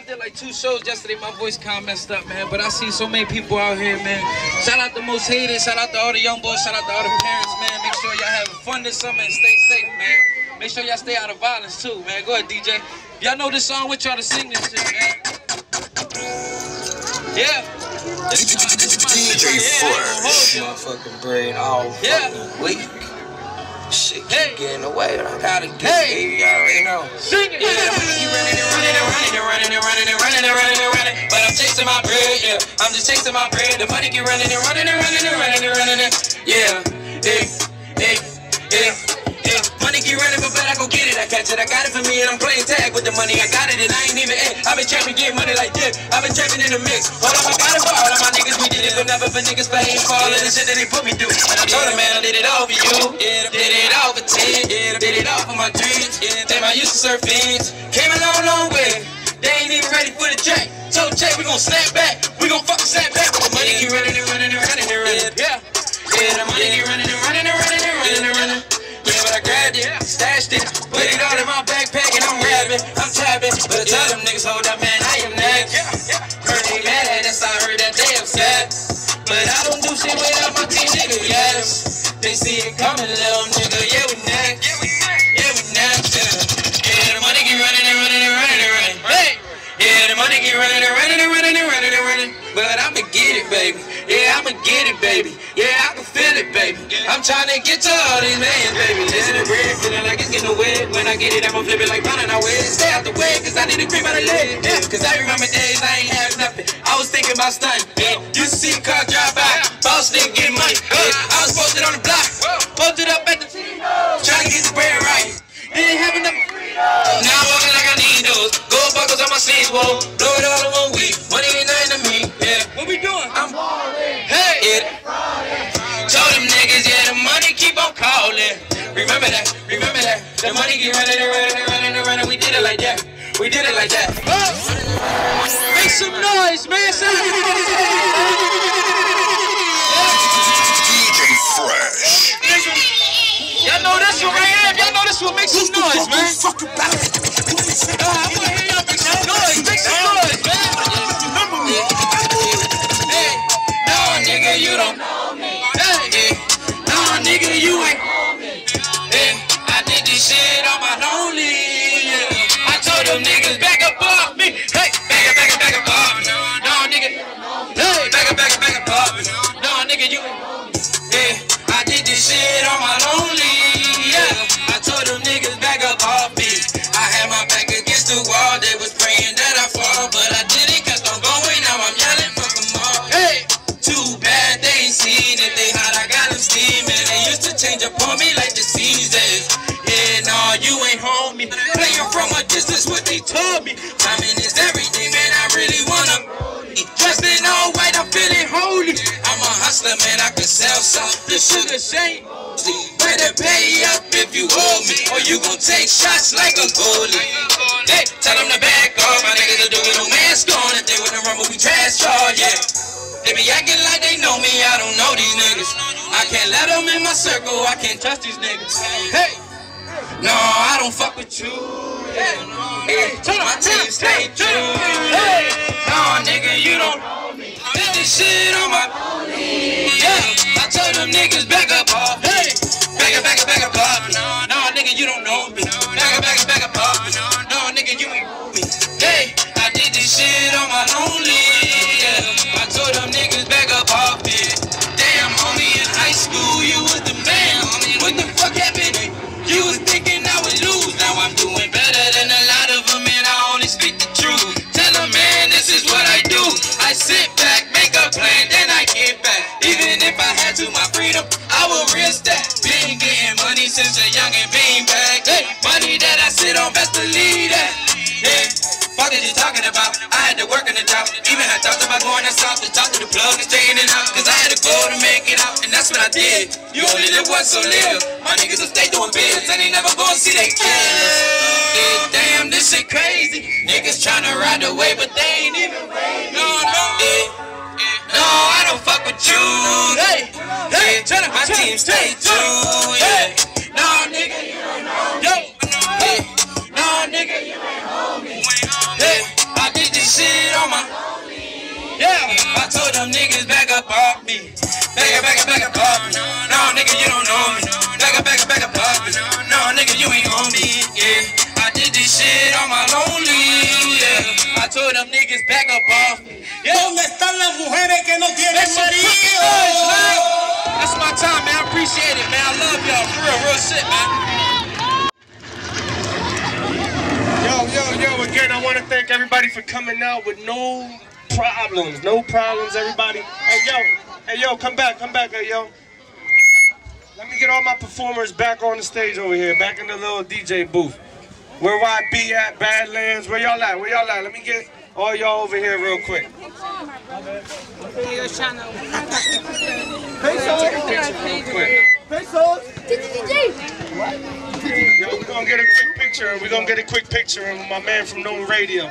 I did like two shows yesterday. My voice kind of messed up, man. But I see so many people out here, man. Shout out to Most Hated. Shout out to all the young boys. Shout out to all the parents, man. Make sure y'all having fun this summer and stay safe, man. Make sure y'all stay out of violence too, man. Go ahead, DJ. Y'all know this song with y'all to sing this shit, man. Yeah. This is my, this is my DJ shit right here. I ain't gonna hold Fresh. you. Motherfucking brain all Yeah. fucking week. Shit keep Hey. getting away, but I gotta get Hey. it. You already know. Sing it. Yeah, you running and running and running chasing my bread, yeah. I'm just chasing my bread. The money keep running and running and running and running and running and yeah, yeah, yeah, yeah. Yeah, money keep running, but better go get it. I catch it, I got it for me, and I'm playing tag with the money. I got it, and I ain't even in. I've been trapping, getting money like this. I've been trapping in the mix. Hold up, I got it for all of my niggas. We did it, but never for niggas paying for all of the shit that they put me through. And I told them, man, I did it all for you. Did it all for 10. Yeah, did it all for my dreams. Yeah, damn, I used to surf fiends. Came a long, long way. They ain't even ready for the track. So check, we gon' snap back. We gon' fucking snap back. The money keep running and running and running and running. Yeah. Yeah, the money keep running and running and running and running and running. Yeah, but I grabbed it, stashed it, put it all in my backpack and I'm rapping, I'm tapping. But I tell them niggas, hold up, man, I am next. Heard they mad at us, I heard that they upset. But I don't do shit without my team, nigga, yes. They see it coming, little nigga, yeah, I'ma get it, baby. Yeah, I can feel it, baby. I'm trying to get to all these millions, baby. Listen to bread, feeling like it's getting wet. When I get it, I'ma flip it like pound and I wear it. Stay out the way, cause I need to creep out the leg. Yeah, cause I remember days I ain't have nothing. I was thinking about stunting. Yeah, to see a car drive by. Boss nigga get money. Yeah, I was posted on the block. Posted up at the trying to get the bread right. Didn't have enough. Now I'm walking like I need those. Gold buckles on my sleeves, whoa. Remember that, remember that. The money keep running and running and running and running. We did it like that. We did it like that. Make some noise, man. DJ Fresh. Y'all know this one right here. Y'all know this one, make some noise, man. Shade. Better pay up if you owe me, or you gon' take shots like a goalie. Hey, tell them to back off. My niggas will do it no mask on. If they wouldn't run, we trash talk, yeah. They be acting like they know me. I don't know these niggas. I can't let them in my circle. I can't trust these niggas. Hey, no, I don't fuck with you. Hey, hey, my team stay true. Hey, no, nigga, you don't. Did this shit on my. Yeah, I told them niggas back Now I'm doing better than a lot of them, and I only speak the truth. Tell them, man, this is what I do. I sit back, make a plan, then I get back. Even if I had to, my freedom, I will risk that. Been getting money since a young and being back. Hey, money that I sit on, best believe that. Yeah. Fuck is you talking about? I had to work in the job. Even I thoughts about going to south to talk to the plug and stay in out. Cause I had to go to make it out. I did. You only live once, so live. My niggas will stay doing bids, and they never gonna see their kids. It, damn, this shit crazy. Niggas trying to ride away, but they ain't even ready. No, no. It, no, I don't fuck with you. Hey, hey, yeah, my team stay true. Yeah. No, nigga, you ain't home. Yo, hey, no, nigga, you ain't home. Hey, I did this shit on my. Yeah, I told them niggas back up off me. Back up, back up, back up off me. No, nigga, you don't know me. Back up, back up, back up off me. No, nigga, you ain't on me. Yeah, I did this shit on my lonely. Yeah, I told them niggas back up off me. Yeah. ¿Dónde están las mujeres que no tienen That's marido? That's my time, man. I appreciate it, man. I love y'all. For real, real shit, man. Yo, yo, yo, again, I want to thank everybody for coming out with no problems. No problems, everybody. Hey, yo, hey, yo, come back, come back, hey, yo. Let me get all my performers back on the stage over here, back in the little DJ booth. Where YB at, Badlands? Where y'all at? Where y'all at? Let me get all y'all over here real quick. Yo, we're gonna get a quick picture. We're gonna get a quick picture of my man from No Radio.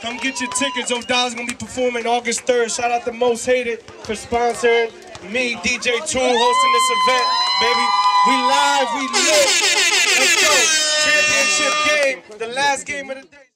Come get your tickets. O'Donnell's gonna be performing August 3rd. Shout out to Most Hated for sponsoring me, DJ Toon, hosting this event, baby. We live, we live. Let's go. Championship game, the last game of the day.